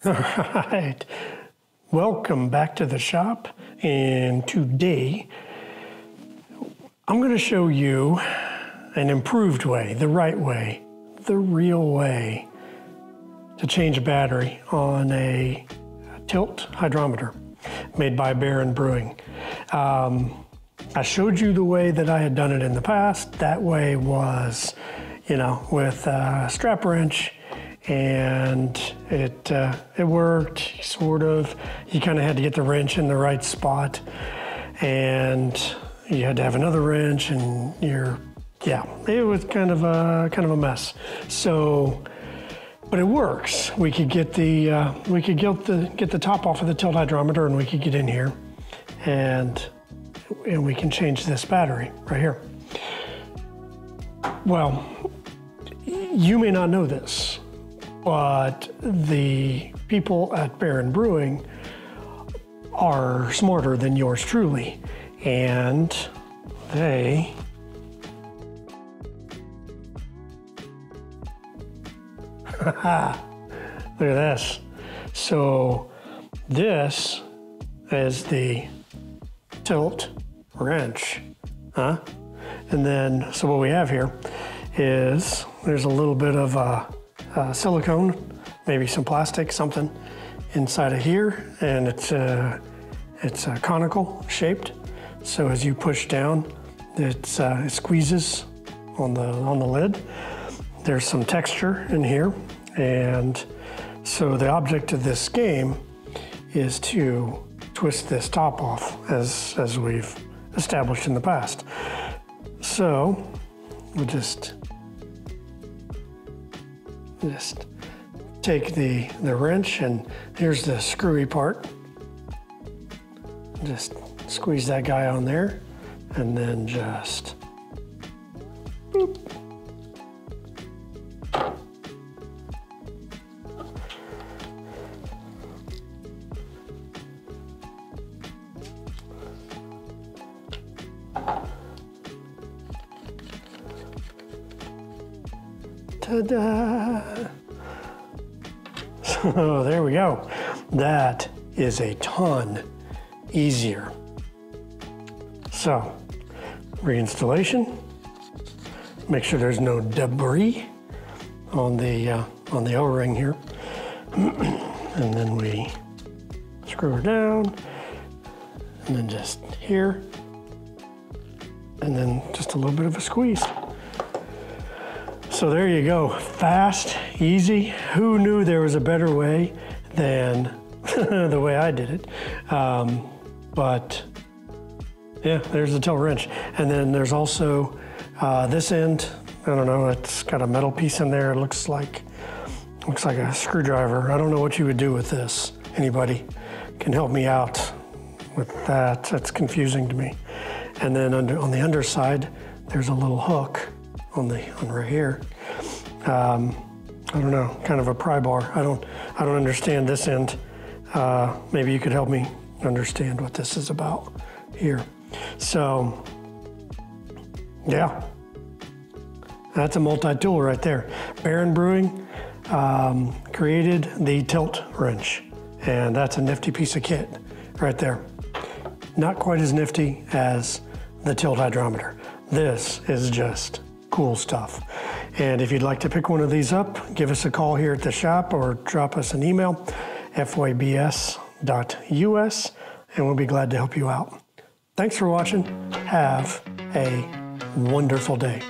All right. Welcome back to the shop. And today I'm going to show you an improved way, the right way, the real way to change a battery on a tilt hydrometer made by Baron Brewing. Um, I showed you the way that I had done it in the past. That way was, you know, with a strap wrench and it uh, it worked sort of. You kind of had to get the wrench in the right spot, and you had to have another wrench, and you're yeah, it was kind of a kind of a mess. So, but it works. We could get the uh, we could get the get the top off of the tilt hydrometer, and we could get in here, and and we can change this battery right here. Well, you may not know this, but the people at Baron Brewing are smarter than yours truly, and they Look at this. So this is the tilt wrench, huh? And then, so what we have here is there's a little bit of uh, uh, silicone, maybe some plastic, something inside of here, and it's uh, it's uh, conical shaped. So as you push down, uh, it squeezes on the on the lid. There's some texture in here, and so the object of this game is to twist this top off, as as we've established in the past. So we'll just just take the, the wrench and here's the screwy part. Just squeeze that guy on there and then just boop. Ta-da! So there we go. That is a ton easier. So, reinstallation. Make sure there's no debris on the uh, on the O-ring here, and then we screw her down, and then just here, and then just a little bit of a squeeze. So there you go, fast, easy. Who knew there was a better way than the way I did it? Um, but yeah, there's the tilt wrench. And then there's also uh, this end. I don't know, it's got a metal piece in there. It looks like, looks like a screwdriver. I don't know what you would do with this. Anybody can help me out with that. That's confusing to me. And then under, on the underside, there's a little hook on the on right here. Um, I don't know, kind of a pry bar. I don't I don't understand this end. Uh, maybe you could help me understand what this is about here. So yeah, that's a multi-tool right there. Baron Brewing um, created the tilt wrench, and that's a nifty piece of kit right there. Not quite as nifty as the tilt hydrometer. This is just cool stuff. And if you'd like to pick one of these up, give us a call here at the shop or drop us an email, fybs.us, and we'll be glad to help you out. Thanks for watching. Have a wonderful day.